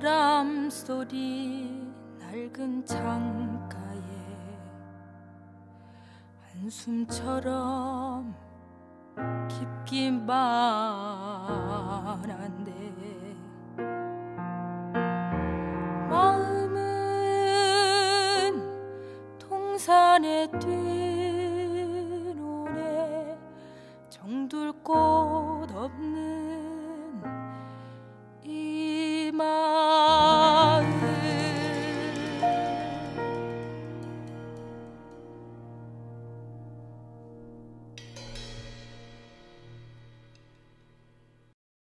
바람 소리 낡은 창가에 한숨처럼 깊기 말한데 마음은 동산에 뛰어